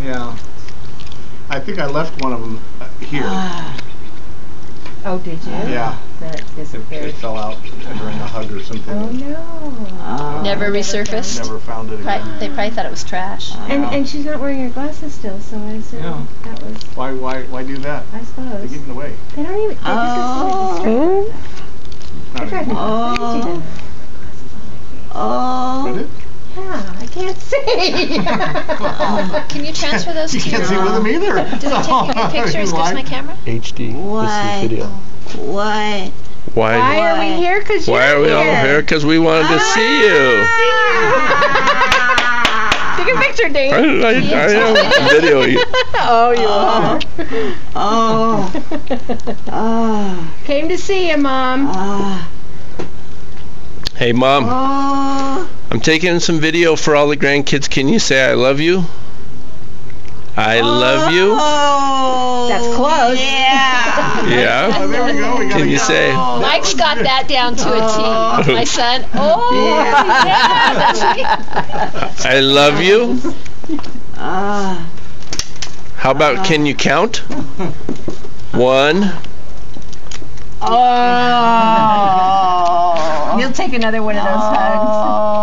Yeah. I think I left one of them uh, here. Ah. Oh, did you? Yeah. That It, it fell out during a hug or something. Oh no. Ah. Never resurfaced. Never found it Pri- again. they probably thought it was trash. And Yeah. and she's not wearing her glasses still, so I assume Yeah. that was. Why, why, why do that? I suppose. They suppose. get in the way. They don't even. They Oh. oh. Not I tried to. Oh. see them. Oh. Did it? Yeah, I can't. Can you transfer those You to can't your? see with them either. Does it take you good pictures? Gives my camera? HD. Why? This is video. Why? Why? Why are we here? Cause Why you're are we all here. here? Because we wanted to see you. Take a picture, I, Dave. I, I am video. you. oh, you are. Oh. Oh. Came to see you, Mom. Ah. Hey, mom. Oh. I'm taking some video for all the grandkids. Can you say I love you? I love you. Oh. That's close. Yeah. Yeah. Oh, there we go. We Can you go. say? Mike's got that down to a T. My son. Oh, Yeah. yeah. I love you. Ah. How about can you count? One. Oh. You'll take another one of those hugs.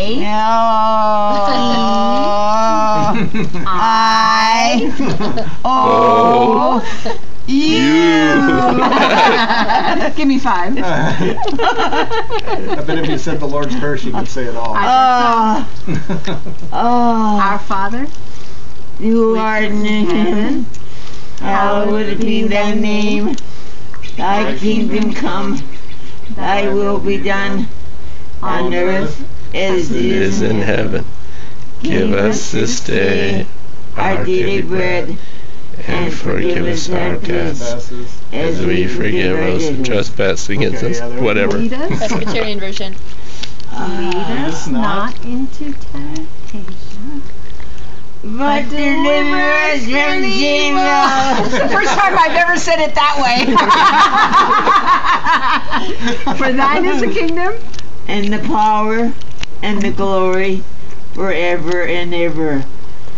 Okay, now say A. No. I. Oh. Oh. You. Give me five. I bet if you said the Lord's Prayer, she could say it all. Oh. Oh. Our Father. You art in heaven. Hallowed be thy name. Thy kingdom come. Thy will be done on earth as it is in heaven. Give us this day our daily bread and forgive us our debts as we forgive those who trespass against us. Whatever. Lead us. Presbyterian version. Uh, Lead us not not into temptation. But deliver us from evil. The first time I've ever said it that way. For thine is the kingdom. and the power and the glory forever and ever.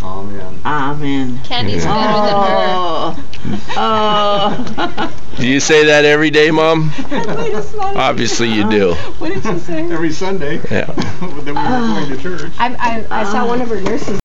Amen. Amen. Candy's better than her. Oh. Oh. Do you say that every day, Mom? Obviously you do. What did she say? Every Sunday Yeah. that we were going to oh. church. I, I, I saw one of her nurses